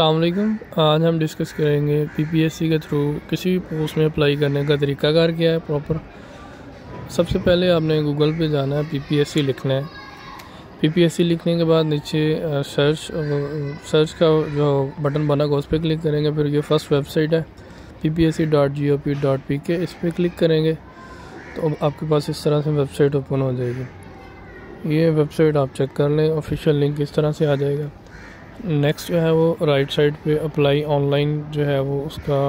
असलम आज हम डिस्कस करेंगे पीपीएससी के थ्रू किसी भी पोस्ट में अप्लाई करने का तरीकाकार क्या है प्रॉपर सबसे पहले आपने गूगल पे जाना है पीपीएससी लिखना है। पीपीएससी लिखने के बाद नीचे सर्च सर्च का जो बटन बना होगा, उस पर क्लिक करेंगे। फिर ये फ़र्स्ट वेबसाइट है पी के इस पर क्लिक करेंगे। तो आपके पास इस तरह से वेबसाइट ओपन हो जाएगी। ये वेबसाइट आप चेक कर लें ऑफिशियल लिंक इस तरह से आ जाएगा। नेक्स्ट जो है वो राइट साइड पे अप्लाई ऑनलाइन जो है वो उसका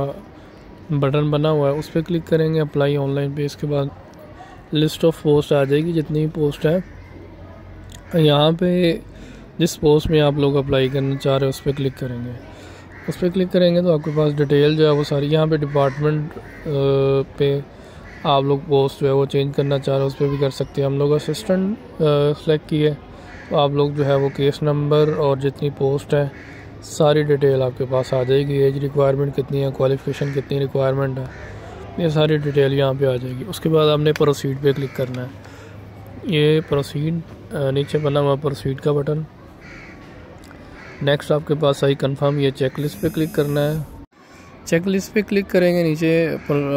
बटन बना हुआ है, उस पर क्लिक करेंगे अप्लाई ऑनलाइन पे, इसके बाद लिस्ट ऑफ़ पोस्ट आ जाएगी, जितनी पोस्ट है। यहाँ पे जिस पोस्ट में आप लोग अप्लाई करना चाह रहे हैं, उस पर क्लिक करेंगे। उस पर क्लिक करेंगे तो आपके पास डिटेल जो है वो सारी, यहाँ पे डिपार्टमेंट पे आप लोग पोस्ट जो है वो चेंज करना चाह रहे हैं, उस पर भी कर सकते हैं। हम लोग असिस्टेंट सेलेक्ट किए। आप लोग जो है वो केस नंबर और जितनी पोस्ट है, सारी डिटेल आपके पास आ जाएगी। एज रिक्वायरमेंट कितनी है क्वालिफिकेशन कितनी रिक्वायरमेंट है, ये सारी डिटेल यहाँ पे आ जाएगी। उसके बाद आपने प्रोसीड पे क्लिक करना है। ये प्रोसीड नीचे बना हुआ प्रोसीड का बटन नेक्स्ट आपके पास आई कंफर्म ये चेक लिस्ट पे क्लिक करना है। चेक लिस्ट पे क्लिक करेंगे, नीचे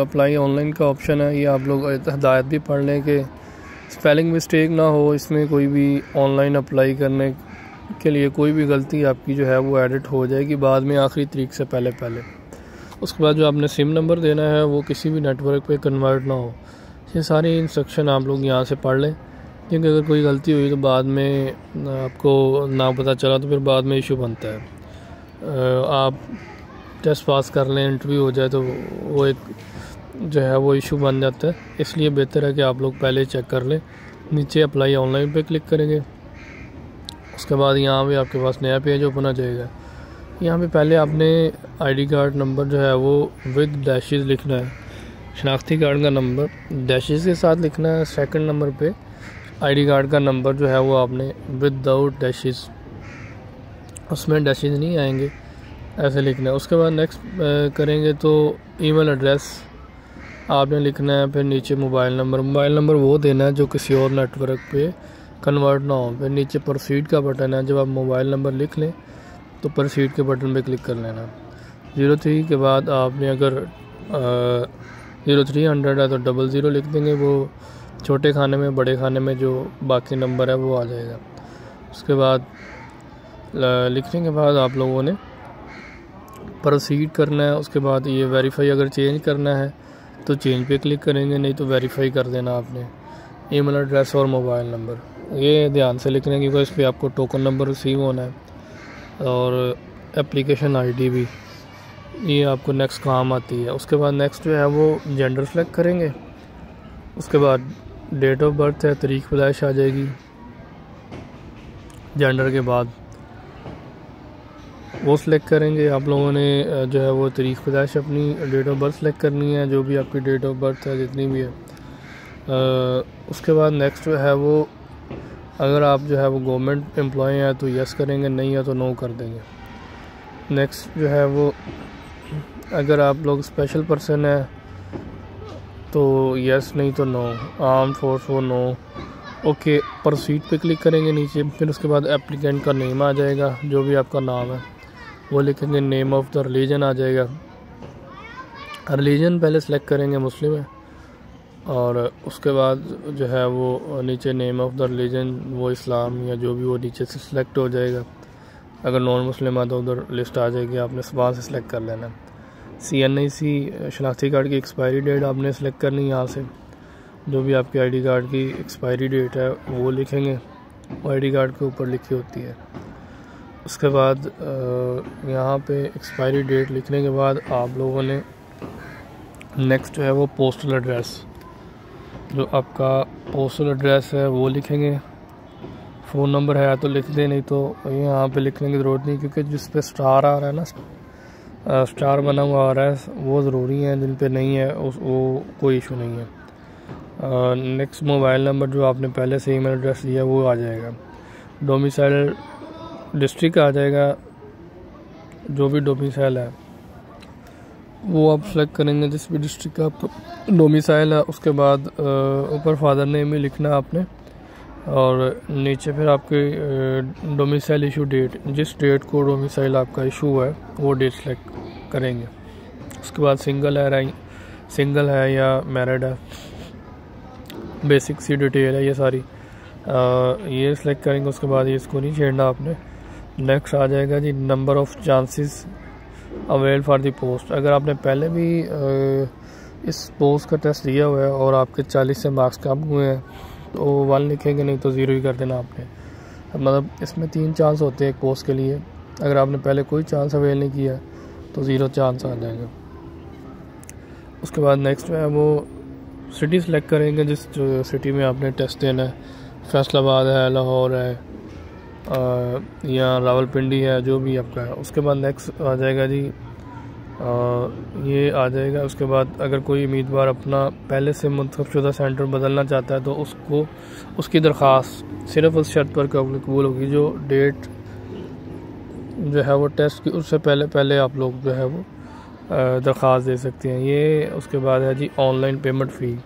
अप्लाई ऑनलाइन का ऑप्शन है। ये आप लोग हदायत भी पढ़ लें कि स्पेलिंग मिस्टेक ना हो, इसमें कोई भी ऑनलाइन अप्लाई करने के लिए कोई भी गलती आपकी जो है वो एडिट हो जाएगी बाद में आखिरी तरीक से पहले पहले। उसके बाद जो आपने सिम नंबर देना है, वो किसी भी नेटवर्क पे कन्वर्ट ना हो। ये सारी इंस्ट्रक्शन आप लोग यहाँ से पढ़ लें। क्योंकि अगर कोई गलती हुई तो बाद में आपको ना पता चला तो फिर बाद में इशू बनता है। आप टेस्ट पास कर लें, इंटरव्यू हो जाए तो वो एक जो है वो इशू बन जाता है। इसलिए बेहतर है कि आप लोग पहले चेक कर लें। नीचे अप्लाई ऑनलाइन पे क्लिक करेंगे। उसके बाद यहाँ पे आपके पास नया पेज ओपन आ जाएगा। यहाँ पे पहले आपने आईडी कार्ड नंबर जो है वो विद डैशेज लिखना है। शनाख्ती कार्ड का नंबर डैशेज के साथ लिखना है सेकंड नंबर पे। आईडी कार्ड का नंबर जो है वो आपने विदाउट डैशेज उसमें डैशेज नहीं आएँगे। ऐसे लिखना है। उसके बाद नेक्स्ट करेंगे तो ईमेल एड्रेस आपने लिखना है, फिर नीचे मोबाइल नंबर। मोबाइल नंबर वो देना है जो किसी और नेटवर्क पे कन्वर्ट ना हो। फिर नीचे प्रोसीड का बटन है, जब आप मोबाइल नंबर लिख लें तो प्रोसीड के बटन पे क्लिक कर लेना। ज़ीरो थ्री के बाद आपने अगर ज़ीरो थ्री हंड्रेड है तो डबल ज़ीरो लिख देंगे। वो छोटे खाने में, बड़े खाने में जो बाकी नंबर है, वो आ जाएगा। उसके बाद लिखने के बाद आप लोगों ने प्रोसीड करना है। उसके बाद ये वेरीफाई अगर चेंज करना है तो चेंज पे क्लिक करेंगे, नहीं तो वेरीफाई कर देना आपने। ईमेल एड्रेस और मोबाइल नंबर ये ध्यान से लिखने क्योंकि इस पर आपको टोकन नंबर रिसीव होना है और एप्लीकेशन आईडी भी। ये आपको नेक्स्ट काम आती है। उसके बाद नेक्स्ट जो है वो जेंडर सेलेक्ट करेंगे। उसके बाद डेट ऑफ़ बर्थ है तरीक पैदाइश आ जाएगी। जेंडर के बाद। वो सिलेक्ट करेंगे। आप लोगों ने जो है वो तरीक पैदाइश अपनी डेट ऑफ़ बर्थ सेलेक्ट करनी है जो भी आपकी डेट ऑफ़ बर्थ है जितनी भी है। आ, उसके बाद नेक्स्ट जो है वो अगर आप जो है वो गवर्नमेंट एम्प्लॉय हैं तो यस करेंगे नहीं है तो नो कर देंगे। नेक्स्ट जो है वो अगर आप लोग स्पेशल पर्सन हैं तो यस नहीं तो नो आर्म फोर्स वो नो ओके प्रोसीड पे क्लिक करेंगे नीचे फिर उसके बाद एप्लीकेंट का नेम आ जाएगा जो भी आपका नाम है। वो लिखेंगे नेम ऑफ़ द रिलीजन आ जाएगा। रिलीजन पहले सेलेक्ट करेंगे मुस्लिम है। और उसके बाद जो है वो नीचे नेम ऑफ़ द रिलीजन वो इस्लाम या जो भी वो नीचे से सिलेक्ट हो जाएगा। अगर नॉन मुस्लिम है तो उधर लिस्ट आ जाएगी, आपने वहाँ से सिलेक्ट कर लेना। सी एन आई सी शनाख्ती कार्ड की एक्सपायरी डेट आपने सेलेक्ट करनी है यहाँ से। जो भी आपकी आईडी कार्ड की एक्सपायरी डेट है, वो लिखेंगे। आईडी कार्ड के ऊपर लिखी होती है। उसके बाद यहाँ पे एक्सपायरी डेट लिखने के बाद आप लोगों ने नेक्स्ट जो है वो पोस्टल एड्रेस जो आपका पोस्टल एड्रेस है, वो लिखेंगे। फ़ोन नंबर है तो लिख दें, नहीं तो यहाँ पे लिखने की ज़रूरत नहीं, क्योंकि जिस पे स्टार आ रहा है ना स्टार बना हुआ आ रहा है, वो ज़रूरी है, जिन पे नहीं है, उस, वो कोई इशू नहीं है। नेक्स्ट मोबाइल नंबर जो आपने पहले से ईमेल एड्रेस दिया वो आ जाएगा। डोमिसाइल डिस्ट्रिक्ट आ जाएगा जो भी डोमिसाइल है वो आप सेलेक्ट करेंगे जिस भी डिस्ट्रिक्ट का आपको डोमिसाइल है उसके बाद ऊपर फादर नेम ही लिखना आपने और नीचे फिर आपके डोमिसाइल इशू डेट जिस डेट को डोमिसाइल आपका इशू है वो डेट सेलेक्ट करेंगे। उसके बाद सिंगल है सिंगल है या मैरिड है बेसिक सी डिटेल है ये सारी। आ, ये सिलेक्ट करेंगे उसके बाद ये इसको नहीं छेड़ना आपने। नेक्स्ट आ जाएगा जी number of chances avail for the post अगर आपने पहले भी इस पोस्ट का टेस्ट दिया हुआ है और आपके 40 से मार्क्स कम हुए हैं तो वन लिखेंगे, नहीं तो ज़ीरो ही कर देना आपने। मतलब इसमें तीन चांस होते हैं एक पोस्ट के लिए। अगर आपने पहले कोई चांस अवेल नहीं किया तो ज़ीरो चांस आ जाएगा। उसके बाद नेक्स्ट है वो सिटी सेलेक्ट करेंगे, जिस सिटी में आपने टेस्ट देना है। फैसलाबाद है, लाहौर है या रावलपिंडी है जो भी आपका है, उसके बाद नेक्स्ट आ जाएगा जी। ये आ जाएगा, उसके बाद अगर कोई उम्मीदवार अपना पहले से मंतखब शुदा सेंटर बदलना चाहता है तो उसको, उसकी दरख्वास्त सिर्फ़ उस शर्त पर कबूल होगी, जो डेट जो है वो टेस्ट की, उससे पहले पहले आप लोग जो है वो दरख्वास्त दे सकते हैं। ये उसके बाद है जी ऑनलाइन पेमेंट फ़ी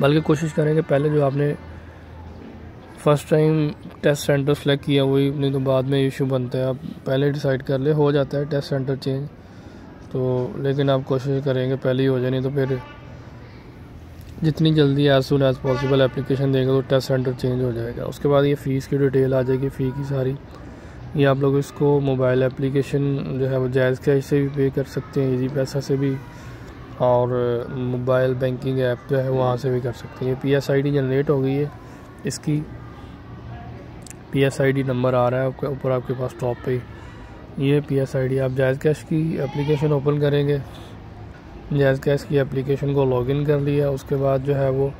बल्कि कोशिश करें कि पहले जो आपने first time test centre select किया, वही नहीं तो बाद में इशू बनता है। आप पहले डिसाइड कर ले, हो जाता है टेस्ट सेंटर चेंज तो लेकिन आप कोशिश करेंगे, पहले ही हो जाए, नहीं तो फिर जितनी जल्दी as soon as possible application देंगे तो टेस्ट सेंटर चेंज हो जाएगा। उसके बाद ये फ़ीस की डिटेल आ जाएगी फ़ी की सारी। ये आप लोग इसको मोबाइल एप्लीकेशन जो है, वो जायज़ कैश से भी पे कर सकते हैं इजी पैसा से भी। और मोबाइल बैंकिंग ऐप जो है वहाँ से भी कर सकते हैं। ये P S I D generate हो गई है, इसकी P S I D number आ रहा है आपके ऊपर आपके पास टॉप पे ये पी एस आई डी आप जायज़ कैश की एप्लीकेशन ओपन करेंगे। जायज़ कैश की एप्लीकेशन को लॉगिन कर लिया उसके बाद जो है वो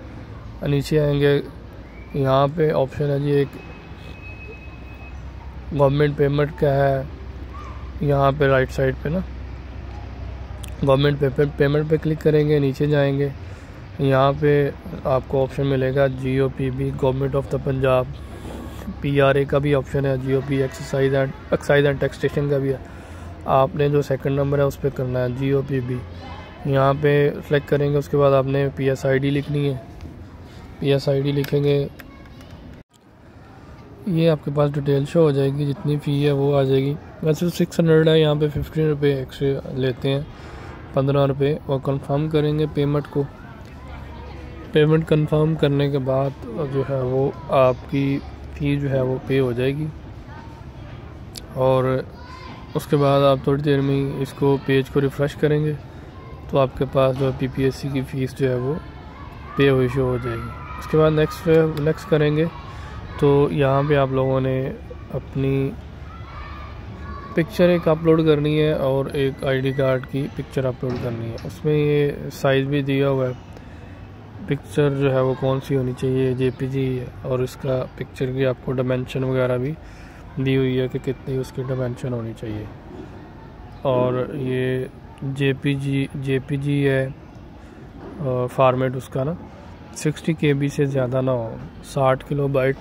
नीचे आएँगे। यहाँ पे ऑप्शन है जी एक गवर्नमेंट पेमेंट का है। यहाँ पे राइट साइड पे ना गवर्नमेंट पे, पेमेंट पे क्लिक करेंगे नीचे जाएँगे। यहाँ पे आपको ऑप्शन मिलेगा G O P B government of the Punjab P R A का भी ऑप्शन है G O P exercise and excise and taxation का भी है। आपने जो सेकंड नंबर है, उस पर करना है जी ओ पी बी यहाँ पे सेलेक्ट करेंगे, उसके बाद आपने पी एस आई डी लिखनी है। पी एस आई डी लिखेंगे। ये आपके पास डिटेल शो हो जाएगी, जितनी फ़ी है, वो आ जाएगी। वैसे तो सिक्स हंड्रेड है, यहाँ पे फिफ्टीन रुपये एक्स्ट्रा लेते हैं। पंद्रह रुपये और कंफर्म करेंगे पेमेंट को। पेमेंट कंफर्म करने के बाद जो है, वो आपकी फ़ी जो है वो पे हो जाएगी। और उसके बाद आप थोड़ी देर में इसको पेज को रिफ़्रेश करेंगे तो आपके पास जो पी पी की फ़ीस जो है वो पे हुई शो हो जाएगी। उसके बाद नेक्स्ट नेक्स्ट करेंगे तो यहाँ पे आप लोगों ने अपनी पिक्चर एक अपलोड करनी है और एक आईडी कार्ड की पिक्चर अपलोड करनी है। उसमें ये साइज़ भी दिया हुआ है। पिक्चर जो है वो कौन सी होनी चाहिए? जेपीजी और इसका पिक्चर की आपको डायमेंशन वगैरह भी दी हुई है कि कितनी उसकी डायमेंशन होनी चाहिए। और ये जे जेपीजी जेपीजी है फार्मेट उसका ना 60 के से ज़्यादा ना हो। 60 किलो बाइट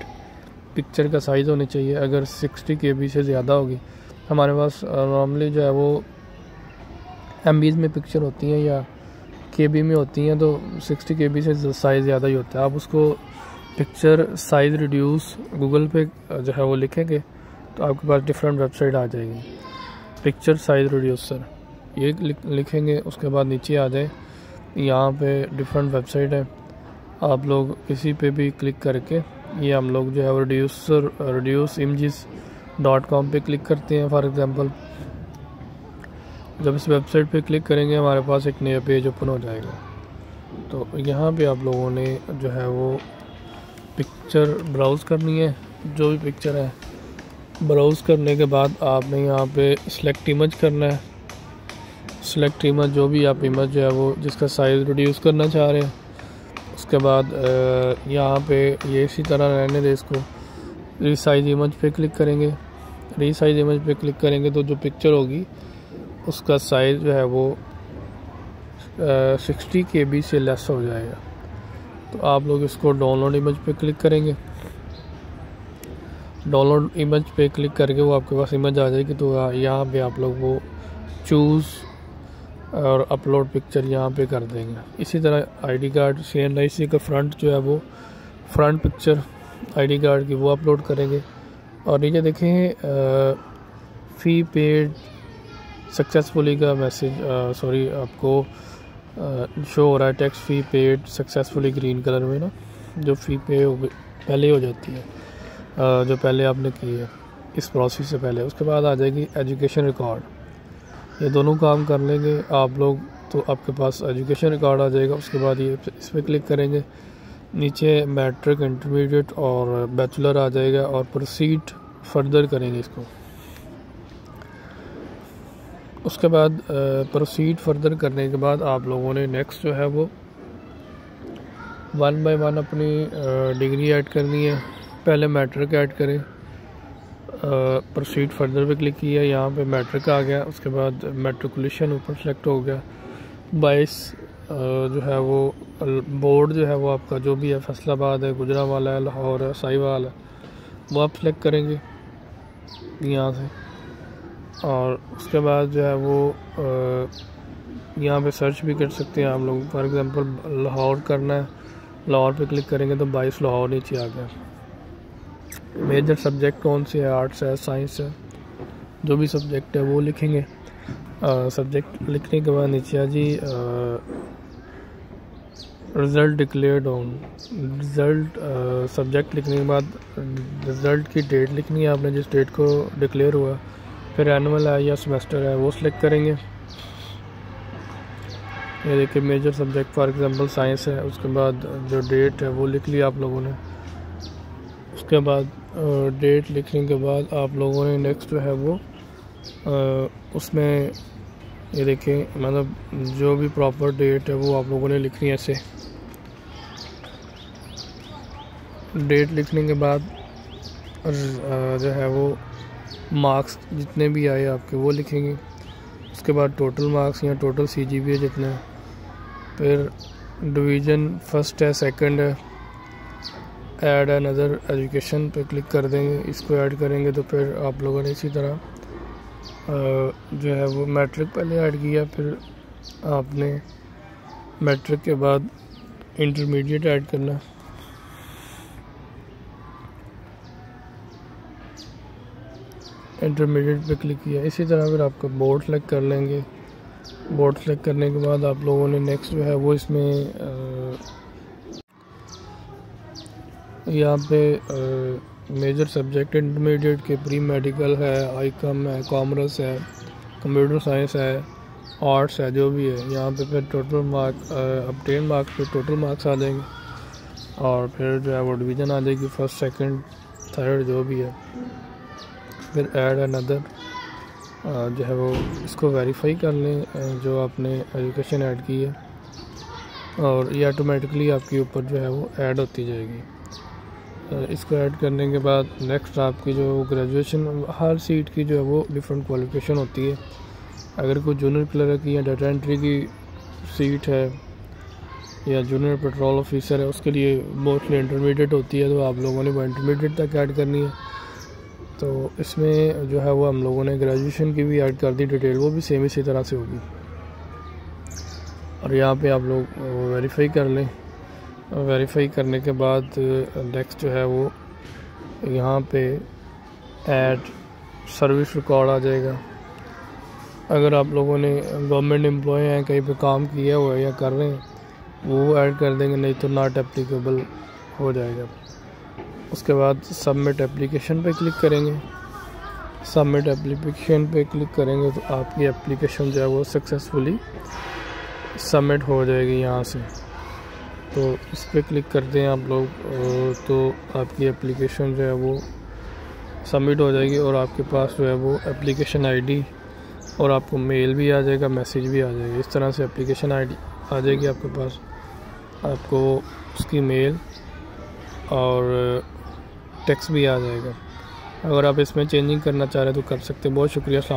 पिक्चर का साइज़ होनी चाहिए। अगर 60 के से ज़्यादा होगी, हमारे पास नॉर्मली जो है वो एम में पिक्चर होती हैं या के बी में होती हैं तो सिक्सटी के बी से साइज़ ज़्यादा ही होता है। आप उसको पिक्चर साइज़ रिड्यूस गूगल पे जो है वो लिखेंगे तो आपके पास डिफरेंट वेबसाइट आ जाएगी। पिक्चर साइज़ रिड्यूसर ये लिखेंगे, उसके बाद नीचे आ जाए। यहाँ पे डिफरेंट वेबसाइट है। आप लोग किसी पे भी क्लिक करके, ये हम लोग जो है reducer reduce images dot com पर क्लिक करते हैं फॉर एग्ज़ाम्पल जब इस वेबसाइट पे क्लिक करेंगे, हमारे पास एक नया पेज ओपन हो जाएगा। तो यहाँ पे आप लोगों ने जो है वो पिक्चर ब्राउज़ करनी है, जो भी पिक्चर है। ब्राउज़ करने के बाद आपने यहाँ पे सिलेक्ट इमेज करना है। सिलेक्ट इमेज जो भी आप इमेज जो है वो जिसका साइज़ रिड्यूस करना चाह रहे हैं। उसके बाद यहाँ पे ये इसी तरह रहने दे इसको। रीसाइज इमेज पे क्लिक करेंगे। रीसाइज इमेज पे क्लिक करेंगे तो जो पिक्चर होगी उसका साइज़ जो है वो सिक्सटी के बी से लेस हो जाएगा। तो आप लोग इसको डाउनलोड इमेज पे क्लिक करेंगे। डाउनलोड इमेज पे क्लिक करके वो आपके पास इमेज आ जाएगी। तो यहाँ पे आप लोग वो चूज़ और अपलोड पिक्चर यहाँ पे कर देंगे। इसी तरह ID card C N I C का फ्रंट जो है वो फ्रंट पिक्चर आईडी कार्ड की वो अपलोड करेंगे। और नीचे देखें फ़ी पेड सक्सेसफुली का मैसेज सॉरी आपको शो हो रहा है tax fee paid successfully green colour में ना जो फ़ी पे हो पहले हो जाती है uh, जो पहले आपने की है इस प्रोसेस से पहले। उसके बाद आ जाएगी एजुकेशन रिकॉर्ड ये दोनों काम कर लेंगे आप लोग तो आपके पास एजुकेशन रिकॉर्ड आ जाएगा उसके बाद ये इस पर क्लिक करेंगे। नीचे मैट्रिक इंटरमीडिएट और बैचलर आ जाएगा और प्रोसीड फर्दर करेंगे इसको। उसके बाद प्रोसीड फर्दर करने के बाद आप लोगों ने नेक्स्ट जो है वो वन बाय वन अपनी डिग्री ऐड करनी है। पहले मैट्रिक ऐड करें प्रोसीड फर्दर पे क्लिक किया, यहाँ पे मैट्रिक आ गया, उसके बाद मेट्रिकुलेशन ऊपर सेलेक्ट हो गया। बाईस जो है वो बोर्ड जो है वो आपका जो भी है, फैसलाबाद है, गुजरावाला है, लाहौर है, साहिवाल है, वो आप सेलेक्ट करेंगे, यहाँ से। और उसके बाद जो है वो यहाँ पे सर्च भी कर सकते हैं आप लोग। फॉर एग्ज़ाम्पल लाहौर करना है। लाहौर पे क्लिक करेंगे तो बाईस लाहौर नीचे आ गया। मेजर सब्जेक्ट कौन से है? आर्ट्स है साइंस है। जो भी सब्जेक्ट है वो लिखेंगे। सब्जेक्ट लिखने के बाद नीचे आ जी result declared on result subject लिखने के बाद रिज़ल्ट की डेट लिखनी है आपने। जिस डेट को डिक्लेयर हुआ फिर एनुअल है या सेमेस्टर है, वो सिलेक्ट करेंगे। ये देखिए major subject for example science है, उसके बाद जो डेट है, वो लिख लिया आप लोगों ने। उसके बाद डेट लिखने के बाद आप लोगों ने नेक्स्ट जो है वो उसमें, ये देखें मतलब जो भी प्रॉपर डेट है, वो आप लोगों ने लिखनी है ऐसे। डेट लिखने के बाद जो है वो मार्क्स जितने भी आए आपके, वो लिखेंगे। उसके बाद टोटल मार्क्स या टोटल सी जी है जितने। फिर डिवीज़न फ़र्स्ट है सेकंड है। ऐड अनदर एजुकेशन पे क्लिक कर देंगे। इसको ऐड करेंगे तो फिर आप लोगों ने इसी तरह जो है वो मैट्रिक पहले ऐड किया, फिर आपने मैट्रिक के बाद इंटरमीडिएट ऐड करना। इंटरमीडिएट पे क्लिक किया। इसी तरह फिर आपका बोर्ड सेलेक्ट कर लेंगे। बोर्ड सेलेक्ट करने के बाद आप लोगों ने नेक्स्ट जो है वो इसमें यहाँ पे मेजर सब्जेक्ट इंटरमीडिएट के प्री मेडिकल है आई कम है कॉमर्स है कंप्यूटर साइंस है आर्ट्स है, जो भी है। यहाँ पे फिर टोटल मार्क अपटेन मार्क्स पे टोटल मार्क्स आ जाएँगे। और फिर जो है वो डिवीज़न आ जाएगी फ़र्स्ट सेकंड थर्ड जो भी है। फिर ऐड अनदर जो है वो इसको वेरीफाई कर लें जो आपने एजुकेशन ऐड की है। और ये ऑटोमेटिकली आपके ऊपर जो है वो ऐड होती जाएगी। इसको ऐड करने के बाद नेक्स्ट आपकी जो ग्रेजुएशन हर सीट की जो है वो डिफरेंट क्वालिफिकेशन होती है। अगर कोई जूनियर क्लर्क की या डाटा एंट्री की सीट है, या जूनियर पेट्रोल ऑफिसर है, उसके लिए मोस्टली इंटरमीडिएट होती है तो आप लोगों ने वो इंटरमीडिएट तक ऐड करनी है। तो इसमें जो है वो हम लोगों ने ग्रेजुएशन की भी ऐड कर दी डिटेल वो भी सेम इसी तरह से होगी। और यहाँ पे आप लोग वेरीफाई कर लें। वेरीफाई करने के बाद नेक्स्ट जो है वो यहाँ पे ऐड सर्विस रिकॉर्ड आ जाएगा। अगर आप लोगों ने गवर्नमेंट एम्प्लॉय हैं, कहीं पे काम किया हुआ है या कर रहे हैं, वो ऐड कर देंगे, नहीं तो नॉट एप्लीकेबल हो जाएगा। उसके बाद सबमिट एप्लीकेशन पे क्लिक करेंगे। सबमिट एप्लीकेशन पे क्लिक करेंगे तो आपकी एप्लीकेशन जो है वो सक्सेसफुली सबमिट हो जाएगी यहाँ से। तो इस पर क्लिक करते हैं आप लोग तो आपकी एप्लीकेशन जो है वो सबमिट हो जाएगी और आपके पास जो है वो एप्लीकेशन आईडी और आपको मेल भी आ जाएगा मैसेज भी आ जाएगा। इस तरह से एप्लीकेशन आईडी आ जाएगी आपके पास। आपको उसकी मेल और टैक्स भी आ जाएगा। अगर आप इसमें चेंजिंग करना चाह रहे हैं तो कर सकते हैं। बहुत शुक्रिया असल